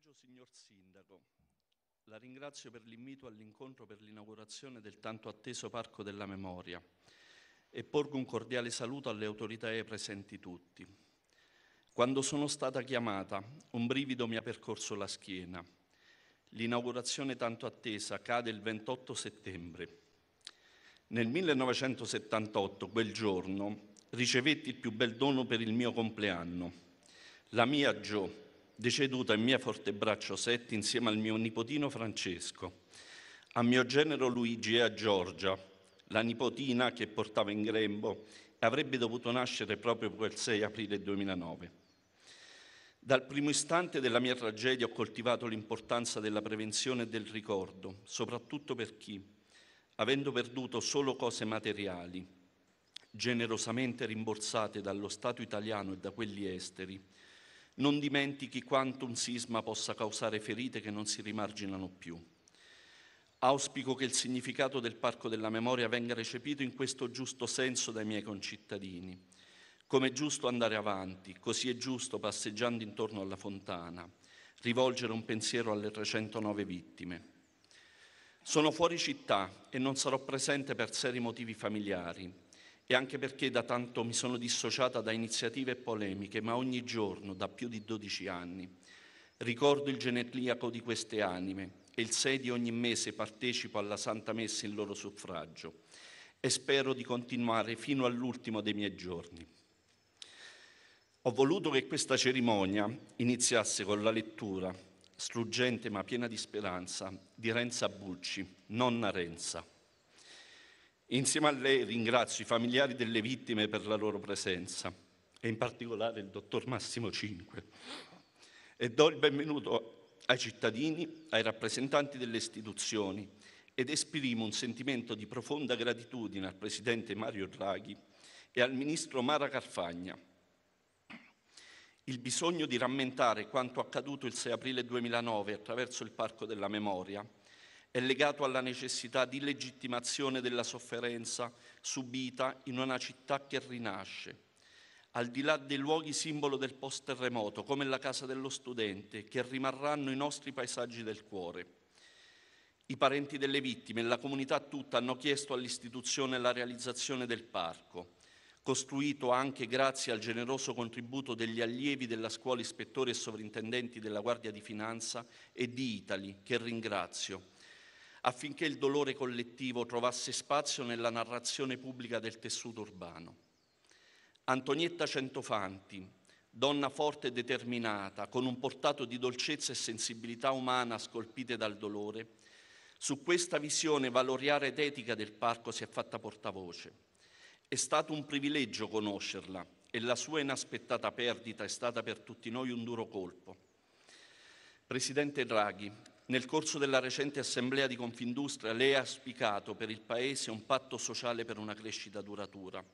Egregio signor Sindaco, la ringrazio per l'invito all'incontro per l'inaugurazione del tanto atteso Parco della Memoria e porgo un cordiale saluto alle autorità e ai presenti tutti. Quando sono stata chiamata, un brivido mi ha percorso la schiena. L'inaugurazione tanto attesa cade il 28 settembre. Nel 1978, quel giorno, ricevetti il più bel dono per il mio compleanno. La mia Gio, deceduta in mia Fortebraccio 7 insieme al mio nipotino Francesco, a mio genero Luigi e a Giorgia, la nipotina che portava in grembo e avrebbe dovuto nascere proprio quel 6 aprile 2009. Dal primo istante della mia tragedia ho coltivato l'importanza della prevenzione e del ricordo, soprattutto per chi, avendo perduto solo cose materiali, generosamente rimborsate dallo Stato italiano e da quelli esteri, non dimentichi quanto un sisma possa causare ferite che non si rimarginano più. Auspico che il significato del Parco della Memoria venga recepito in questo giusto senso dai miei concittadini. Come è giusto andare avanti, così è giusto, passeggiando intorno alla fontana, rivolgere un pensiero alle 309 vittime. Sono fuori città e non sarò presente per seri motivi familiari, e anche perché da tanto mi sono dissociata da iniziative e polemiche, ma ogni giorno, da più di 12 anni, ricordo il genetliaco di queste anime e il 6 di ogni mese partecipo alla Santa Messa in loro suffragio e spero di continuare fino all'ultimo dei miei giorni. Ho voluto che questa cerimonia iniziasse con la lettura, struggente ma piena di speranza, di Renza Bucci, nonna Renza. Insieme a lei ringrazio i familiari delle vittime per la loro presenza e in particolare il dottor Massimo Cinque e do il benvenuto ai cittadini, ai rappresentanti delle istituzioni ed esprimo un sentimento di profonda gratitudine al Presidente Mario Draghi e al Ministro Mara Carfagna. Il bisogno di rammentare quanto accaduto il 6 aprile 2009 attraverso il Parco della Memoria è legato alla necessità di legittimazione della sofferenza subita in una città che rinasce, al di là dei luoghi simbolo del post-terremoto, come la casa dello studente, che rimarranno i nostri paesaggi del cuore. I parenti delle vittime e la comunità tutta hanno chiesto all'istituzione la realizzazione del parco, costruito anche grazie al generoso contributo degli allievi della scuola ispettori e sovrintendenti della Guardia di Finanza e di Itali, che ringrazio, affinché il dolore collettivo trovasse spazio nella narrazione pubblica del tessuto urbano. Antonietta Centofanti, donna forte e determinata, con un portato di dolcezza e sensibilità umana scolpite dal dolore, su questa visione valoriale ed etica del parco si è fatta portavoce. È stato un privilegio conoscerla e la sua inaspettata perdita è stata per tutti noi un duro colpo. Presidente Draghi, nel corso della recente assemblea di Confindustria lei ha auspicato per il Paese un patto sociale per una crescita duratura.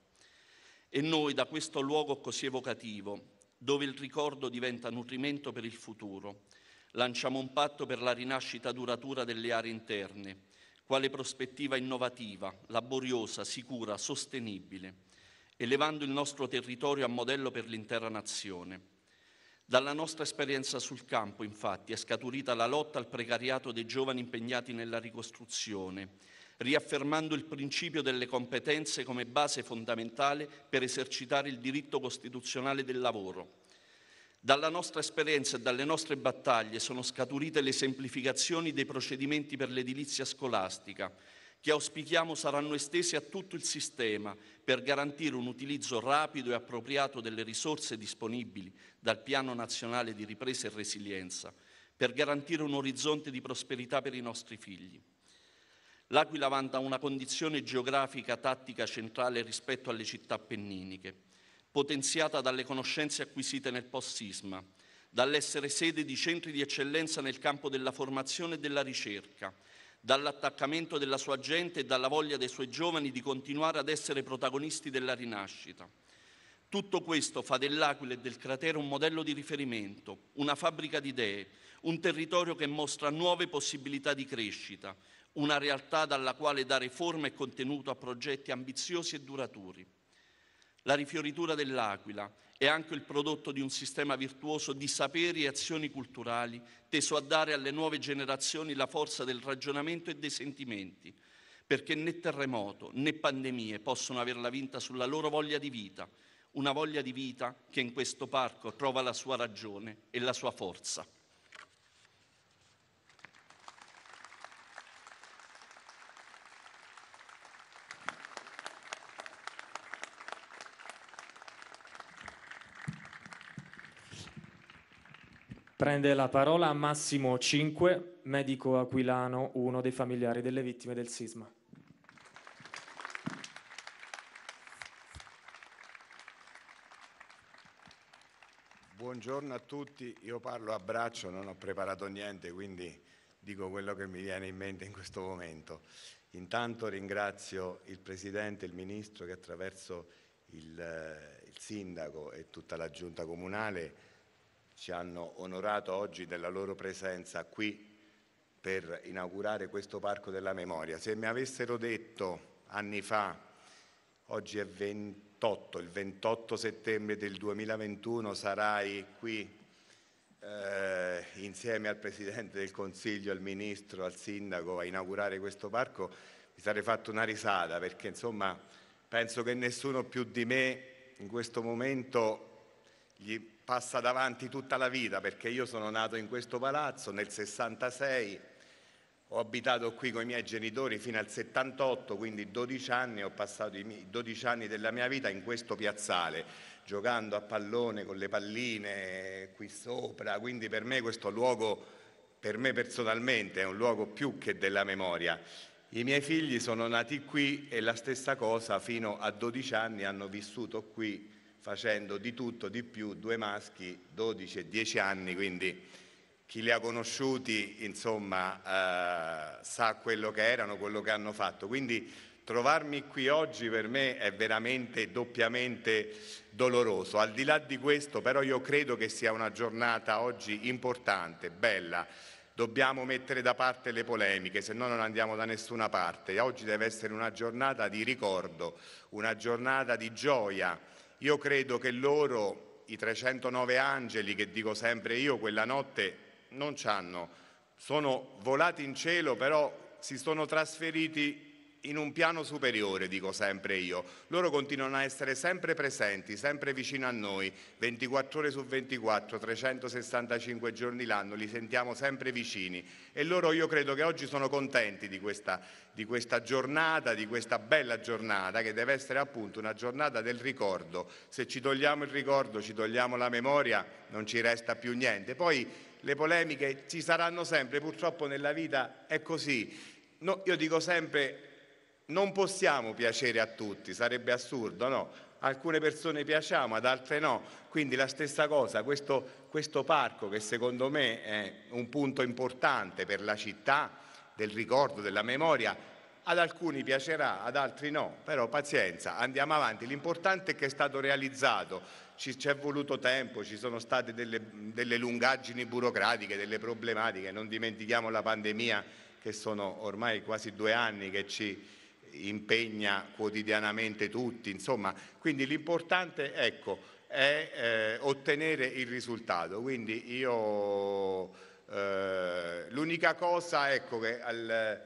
E noi da questo luogo così evocativo, dove il ricordo diventa nutrimento per il futuro, lanciamo un patto per la rinascita duratura delle aree interne, quale prospettiva innovativa, laboriosa, sicura, sostenibile, elevando il nostro territorio a modello per l'intera nazione. Dalla nostra esperienza sul campo, infatti, è scaturita la lotta al precariato dei giovani impegnati nella ricostruzione, riaffermando il principio delle competenze come base fondamentale per esercitare il diritto costituzionale del lavoro. Dalla nostra esperienza e dalle nostre battaglie sono scaturite le semplificazioni dei procedimenti per l'edilizia scolastica, che auspichiamo saranno estesi a tutto il sistema per garantire un utilizzo rapido e appropriato delle risorse disponibili dal Piano Nazionale di Ripresa e Resilienza, per garantire un orizzonte di prosperità per i nostri figli. L'Aquila vanta una condizione geografica tattica centrale rispetto alle città appenniniche, potenziata dalle conoscenze acquisite nel post-sisma, dall'essere sede di centri di eccellenza nel campo della formazione e della ricerca, dall'attaccamento della sua gente e dalla voglia dei suoi giovani di continuare ad essere protagonisti della rinascita. Tutto questo fa dell'Aquila e del cratere un modello di riferimento, una fabbrica di idee, un territorio che mostra nuove possibilità di crescita, una realtà dalla quale dare forma e contenuto a progetti ambiziosi e duraturi. La rifioritura dell'Aquila è anche il prodotto di un sistema virtuoso di saperi e azioni culturali teso a dare alle nuove generazioni la forza del ragionamento e dei sentimenti, perché né terremoto né pandemie possono averla vinta sulla loro voglia di vita, una voglia di vita che in questo parco trova la sua ragione e la sua forza. Prende la parola Massimo Cinque, medico aquilano, uno dei familiari delle vittime del sisma. Buongiorno a tutti, io parlo a braccio, non ho preparato niente, quindi dico quello che mi viene in mente in questo momento. Intanto ringrazio il Presidente e il Ministro che attraverso il, eh, il Sindaco e tutta la Giunta Comunale ci hanno onorato oggi della loro presenza qui per inaugurare questo Parco della Memoria. Se mi avessero detto anni fa, oggi è 28, il 28 settembre del 2021 sarai qui eh, insieme al Presidente del Consiglio, al Ministro, al Sindaco a inaugurare questo parco, mi sarei fatto una risata perché insomma penso che nessuno più di me in questo momento gli passa davanti tutta la vita perché io sono nato in questo palazzo nel 66, ho abitato qui con i miei genitori fino al 78, quindi 12 anni, ho passato i 12 anni della mia vita in questo piazzale, giocando a pallone con le palline qui sopra, quindi per me questo luogo, per me personalmente, è un luogo più che della memoria. I miei figli sono nati qui e la stessa cosa fino a 12 anni hanno vissuto qui facendo di tutto, di più, due maschi, 12 e 10 anni, quindi chi li ha conosciuti insomma eh, sa quello che erano, quello che hanno fatto. Quindi trovarmi qui oggi per me è veramente doppiamente doloroso. Al di là di questo però io credo che sia una giornata oggi importante, bella. Dobbiamo mettere da parte le polemiche, se no non andiamo da nessuna parte. Oggi deve essere una giornata di ricordo, una giornata di gioia io credo che loro, i 309 angeli che dico sempre io, quella notte non ci hanno, sono volati in cielo, però si sono trasferiti in un piano superiore, dico sempre io. Loro continuano a essere sempre presenti, sempre vicino a noi, 24 ore su 24, 365 giorni l'anno, li sentiamo sempre vicini. E loro io credo che oggi sono contenti di questa, di questa giornata, di questa bella giornata, che deve essere appunto una giornata del ricordo. Se ci togliamo il ricordo, ci togliamo la memoria, non ci resta più niente. Poi le polemiche ci saranno sempre, purtroppo nella vita è così. No, io dico sempre non possiamo piacere a tutti, sarebbe assurdo, no? Alcune persone piacciamo, ad altre no. Quindi la stessa cosa, questo, questo parco che secondo me è un punto importante per la città, del ricordo, della memoria, ad alcuni piacerà, ad altri no, però pazienza, andiamo avanti. L'importante è che è stato realizzato, ci è voluto tempo, ci sono state delle, delle lungaggini burocratiche, delle problematiche, non dimentichiamo la pandemia che sono ormai quasi due anni che ci, impegna quotidianamente tutti, insomma, quindi l'importante ecco, è eh, ottenere il risultato. Quindi io eh, l'unica cosa ecco, che al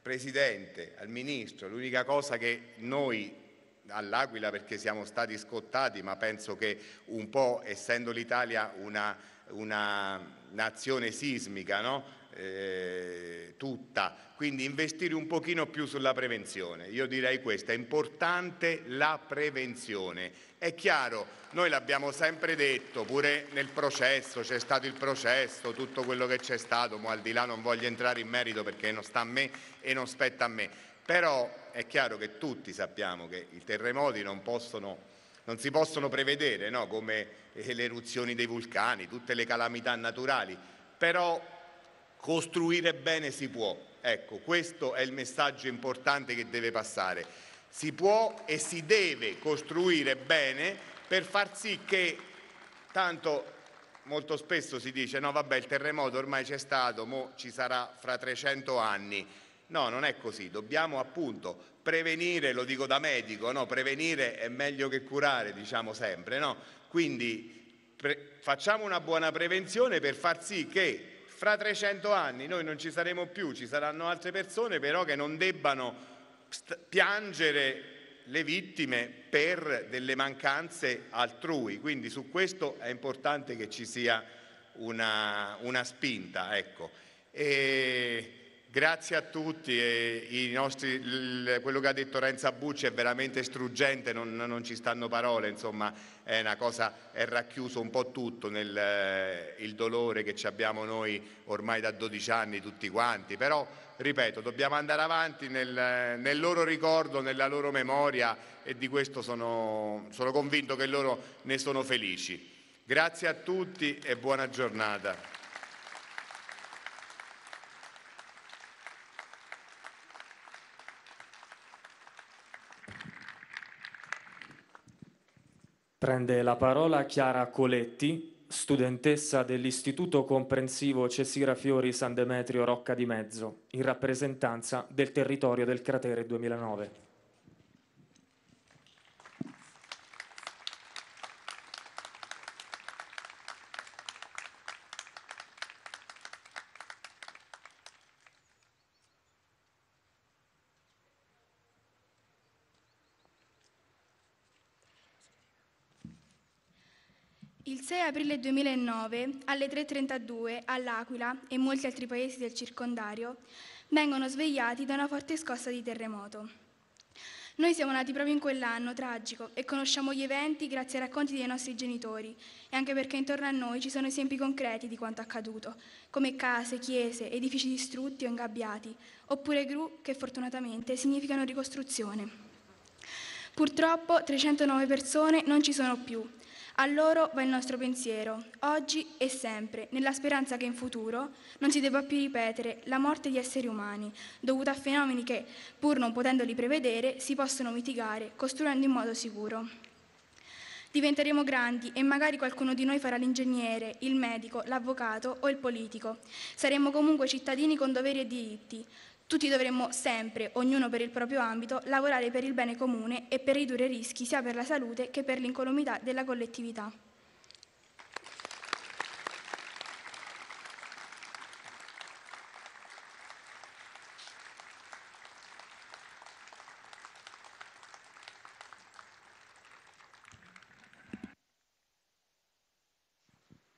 Presidente, al Ministro, l'unica cosa che noi all'Aquila perché siamo stati scottati, ma penso che un po' essendo l'Italia una, una nazione sismica, no? Eh, tutta, quindi investire un pochino più sulla prevenzione. Io direi questo, è importante la prevenzione. È chiaro, noi l'abbiamo sempre detto, pure nel processo, c'è stato il processo, tutto quello che c'è stato, ma al di là non voglio entrare in merito perché non sta a me e non spetta a me, però è chiaro che tutti sappiamo che i terremoti non, possono, non si possono prevedere, no? come le eruzioni dei vulcani, tutte le calamità naturali, però Costruire bene si può. Ecco, questo è il messaggio importante che deve passare. Si può e si deve costruire bene per far sì che, tanto molto spesso si dice no vabbè il terremoto ormai c'è stato, mo ci sarà fra 300 anni. No, non è così, dobbiamo appunto prevenire, lo dico da medico, no? prevenire è meglio che curare, diciamo sempre, no? quindi facciamo una buona prevenzione per far sì che fra 300 anni noi non ci saremo più, ci saranno altre persone però che non debbano piangere le vittime per delle mancanze altrui, quindi su questo è importante che ci sia una, una spinta. Ecco. E grazie a tutti, nostri, quello che ha detto Renza Bucci è veramente struggente, non, non, ci stanno parole, insomma è una cosa, è racchiuso un po' tutto nel il dolore che abbiamo noi ormai da 12 anni tutti quanti, però ripeto, dobbiamo andare avanti nel, nel, loro ricordo, nella loro memoria e di questo sono, sono convinto che loro ne sono felici. Grazie a tutti e buona giornata. Prende la parola Chiara Coletti, studentessa dell'Istituto Comprensivo Cesira Fiori San Demetrio Rocca di Mezzo, in rappresentanza del territorio del cratere 2009. Il 6 aprile 2009, alle 3.32, all'Aquila e molti altri paesi del circondario, vengono svegliati da una forte scossa di terremoto. Noi siamo nati proprio in quell'anno tragico e conosciamo gli eventi grazie ai racconti dei nostri genitori e anche perché intorno a noi ci sono esempi concreti di quanto accaduto, come case, chiese, edifici distrutti o ingabbiati, oppure gru che fortunatamente significano ricostruzione. Purtroppo 309 persone non ci sono più a loro va il nostro pensiero, oggi e sempre, nella speranza che in futuro non si debba più ripetere la morte di esseri umani, dovuta a fenomeni che, pur non potendoli prevedere, si possono mitigare costruendo in modo sicuro. Diventeremo grandi e magari qualcuno di noi farà l'ingegnere, il medico, l'avvocato o il politico. Saremo comunque cittadini con doveri e diritti, tutti dovremmo sempre, ognuno per il proprio ambito, lavorare per il bene comune e per ridurre i rischi sia per la salute che per l'incolumità della collettività.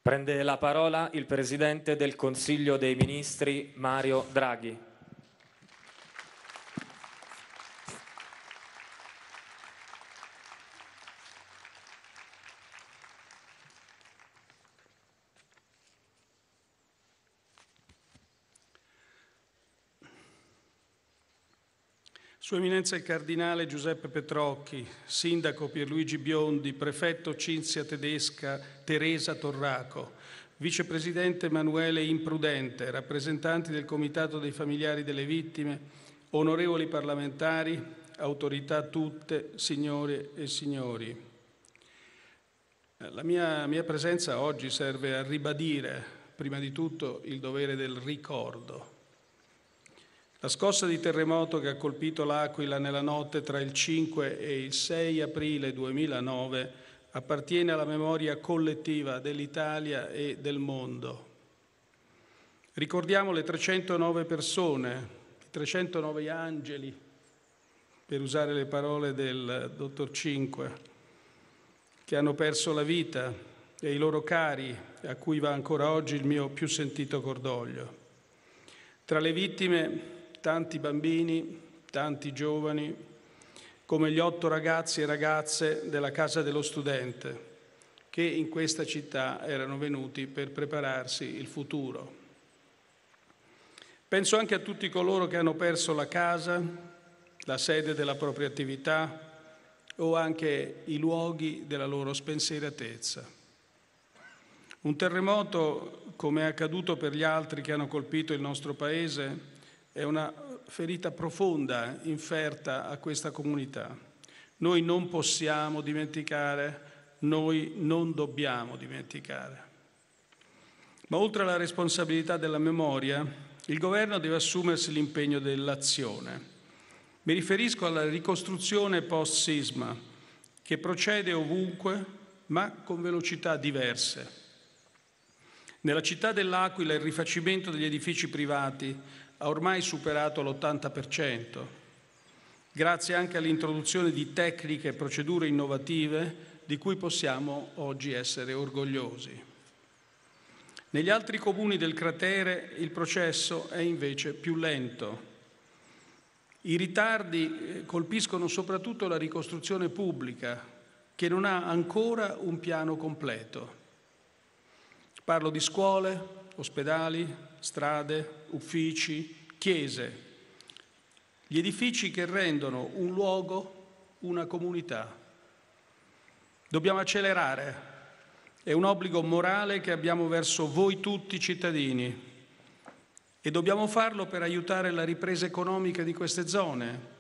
Prende la parola il Presidente del Consiglio dei Ministri Mario Draghi. Sua Eminenza il Cardinale Giuseppe Petrocchi, Sindaco Pierluigi Biondi, Prefetto Cinzia Tedesca Teresa Torraco, Vicepresidente Emanuele Imprudente, rappresentanti del Comitato dei Familiari delle Vittime, onorevoli parlamentari, autorità tutte, signore e signori. La mia, mia presenza oggi serve a ribadire, prima di tutto, il dovere del ricordo la scossa di terremoto che ha colpito l'Aquila nella notte tra il 5 e il 6 aprile 2009 appartiene alla memoria collettiva dell'Italia e del mondo. Ricordiamo le 309 persone, i 309 angeli, per usare le parole del dottor Cinque, che hanno perso la vita e i loro cari, a cui va ancora oggi il mio più sentito cordoglio. Tra le vittime tanti bambini, tanti giovani, come gli otto ragazzi e ragazze della Casa dello Studente, che in questa città erano venuti per prepararsi il futuro. Penso anche a tutti coloro che hanno perso la casa, la sede della propria attività o anche i luoghi della loro spensieratezza. Un terremoto, come è accaduto per gli altri che hanno colpito il nostro Paese, è una ferita profonda inferta a questa comunità. Noi non possiamo dimenticare, noi non dobbiamo dimenticare. Ma oltre alla responsabilità della memoria, il governo deve assumersi l'impegno dell'azione. Mi riferisco alla ricostruzione post-sisma, che procede ovunque, ma con velocità diverse. Nella città dell'Aquila il rifacimento degli edifici privati ha ormai superato l'80%, grazie anche all'introduzione di tecniche e procedure innovative di cui possiamo oggi essere orgogliosi. Negli altri comuni del cratere il processo è invece più lento. I ritardi eh, colpiscono soprattutto la ricostruzione pubblica, che non ha ancora un piano completo. Parlo di scuole, ospedali, strade, uffici, chiese, gli edifici che rendono un luogo una comunità. Dobbiamo accelerare, è un obbligo morale che abbiamo verso voi tutti cittadini e dobbiamo farlo per aiutare la ripresa economica di queste zone.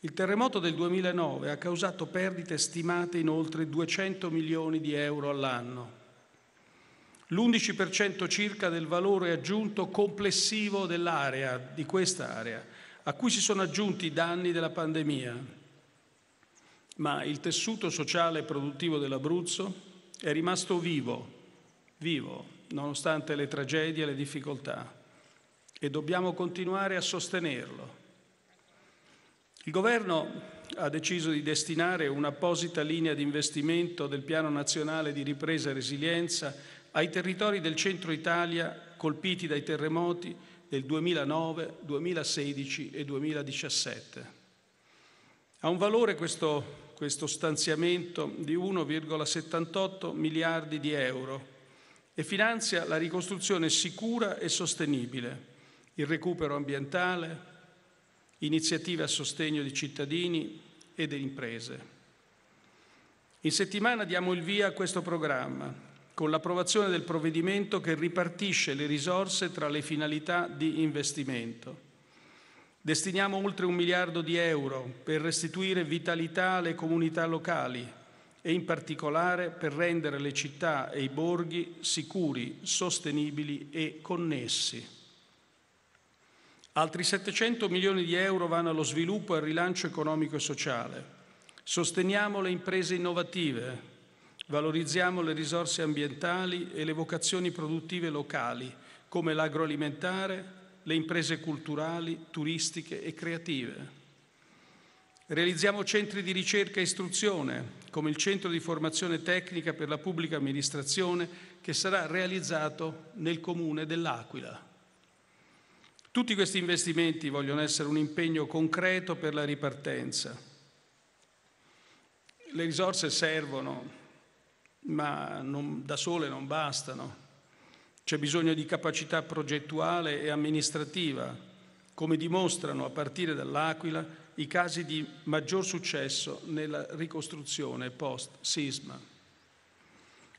Il terremoto del 2009 ha causato perdite stimate in oltre 200 milioni di euro all'anno, l'11% circa del valore aggiunto complessivo dell'area, di questa area, a cui si sono aggiunti i danni della pandemia ma il tessuto sociale e produttivo dell'Abruzzo è rimasto vivo, vivo, nonostante le tragedie e le difficoltà, e dobbiamo continuare a sostenerlo. Il Governo ha deciso di destinare un'apposita linea di investimento del Piano Nazionale di Ripresa e Resilienza ai territori del centro Italia colpiti dai terremoti del 2009, 2016 e 2017. Ha un valore questo questo stanziamento di 1,78 miliardi di euro e finanzia la ricostruzione sicura e sostenibile, il recupero ambientale, iniziative a sostegno di cittadini e delle imprese. In settimana diamo il via a questo programma con l'approvazione del provvedimento che ripartisce le risorse tra le finalità di investimento. Destiniamo oltre un miliardo di euro per restituire vitalità alle comunità locali e in particolare per rendere le città e i borghi sicuri, sostenibili e connessi. Altri 700 milioni di euro vanno allo sviluppo e al rilancio economico e sociale. Sosteniamo le imprese innovative, valorizziamo le risorse ambientali e le vocazioni produttive locali, come l'agroalimentare, le imprese culturali, turistiche e creative. Realizziamo centri di ricerca e istruzione, come il Centro di Formazione Tecnica per la Pubblica Amministrazione, che sarà realizzato nel comune dell'Aquila. Tutti questi investimenti vogliono essere un impegno concreto per la ripartenza. Le risorse servono, ma non, da sole non bastano. C'è bisogno di capacità progettuale e amministrativa, come dimostrano a partire dall'Aquila i casi di maggior successo nella ricostruzione post-sisma.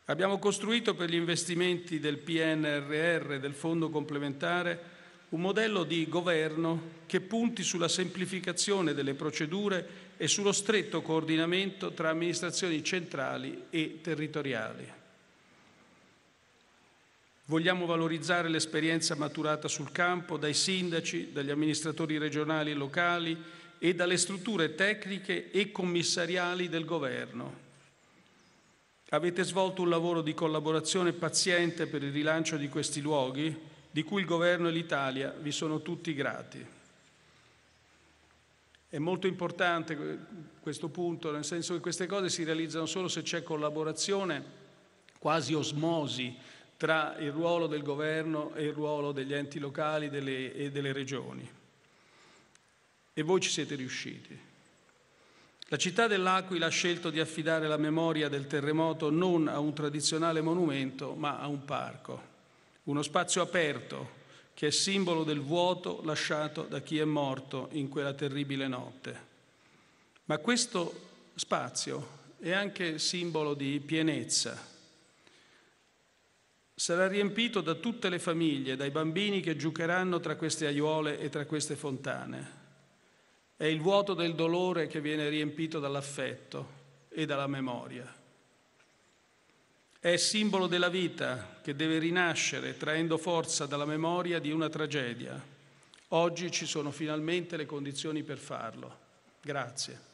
Abbiamo costruito per gli investimenti del PNRR e del Fondo complementare un modello di governo che punti sulla semplificazione delle procedure e sullo stretto coordinamento tra amministrazioni centrali e territoriali. Vogliamo valorizzare l'esperienza maturata sul campo dai sindaci, dagli amministratori regionali e locali e dalle strutture tecniche e commissariali del governo. Avete svolto un lavoro di collaborazione paziente per il rilancio di questi luoghi, di cui il governo e l'Italia vi sono tutti grati. È molto importante questo punto, nel senso che queste cose si realizzano solo se c'è collaborazione, quasi osmosi tra il ruolo del governo e il ruolo degli enti locali delle, e delle regioni. E voi ci siete riusciti. La città dell'Aquila ha scelto di affidare la memoria del terremoto non a un tradizionale monumento, ma a un parco, uno spazio aperto che è simbolo del vuoto lasciato da chi è morto in quella terribile notte. Ma questo spazio è anche simbolo di pienezza, sarà riempito da tutte le famiglie, dai bambini che giocheranno tra queste aiuole e tra queste fontane. È il vuoto del dolore che viene riempito dall'affetto e dalla memoria. È simbolo della vita che deve rinascere traendo forza dalla memoria di una tragedia. Oggi ci sono finalmente le condizioni per farlo. Grazie.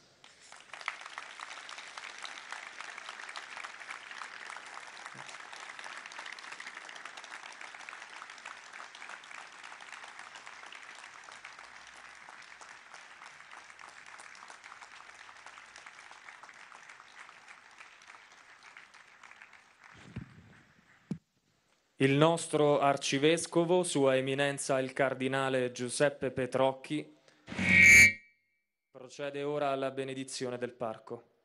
Il nostro arcivescovo, Sua Eminenza il Cardinale Giuseppe Petrocchi, procede ora alla benedizione del parco.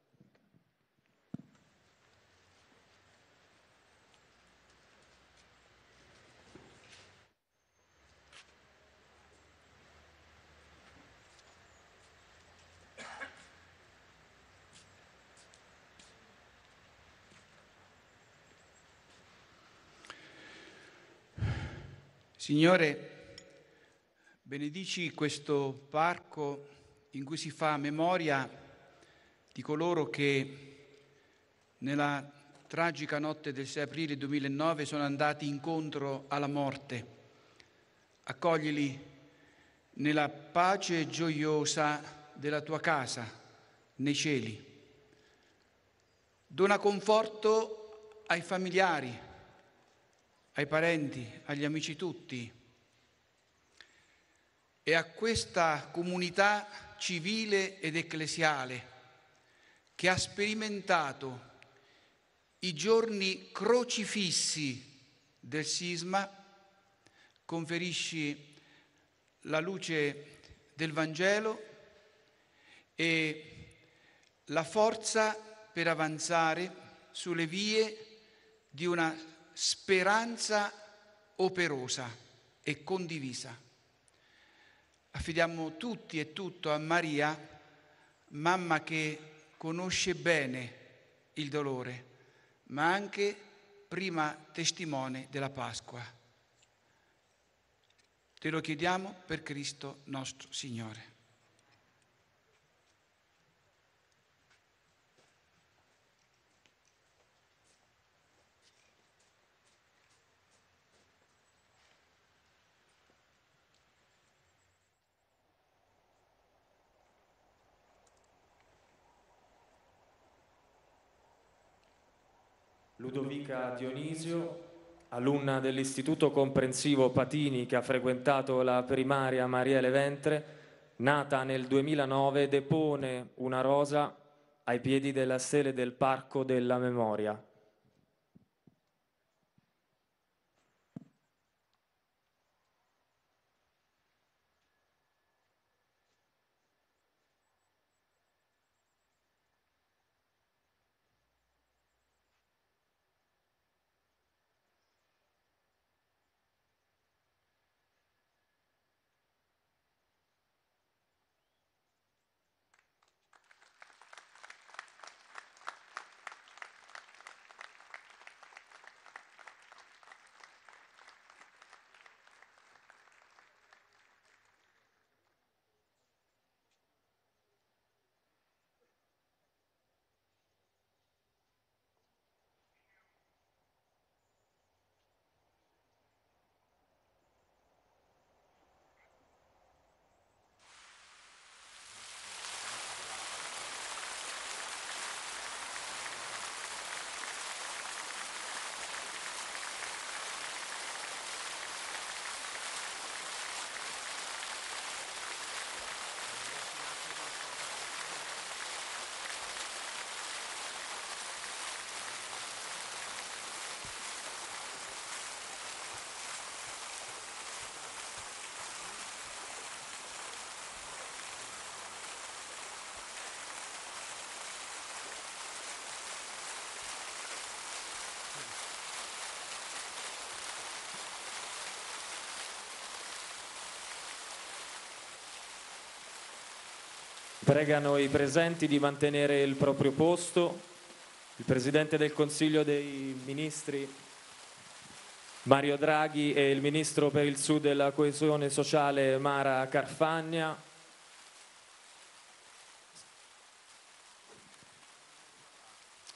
Signore, benedici questo parco in cui si fa memoria di coloro che nella tragica notte del 6 aprile 2009 sono andati incontro alla morte. Accoglili nella pace gioiosa della tua casa, nei cieli. Dona conforto ai familiari ai parenti, agli amici tutti. E a questa comunità civile ed ecclesiale che ha sperimentato i giorni crocifissi del sisma, conferisci la luce del Vangelo e la forza per avanzare sulle vie di una speranza operosa e condivisa. Affidiamo tutti e tutto a Maria, mamma che conosce bene il dolore, ma anche prima testimone della Pasqua. Te lo chiediamo per Cristo nostro Signore. Ludovica Dionisio, alunna dell'Istituto Comprensivo Patini che ha frequentato la primaria Mariele Ventre, nata nel 2009, depone una rosa ai piedi della stele del Parco della Memoria. Pregano i presenti di mantenere il proprio posto. Il Presidente del Consiglio dei Ministri Mario Draghi e il Ministro per il Sud e la Coesione Sociale Mara Carfagna.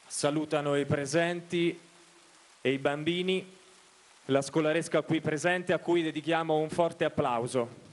Salutano i presenti e i bambini, la scolaresca qui presente a cui dedichiamo un forte applauso.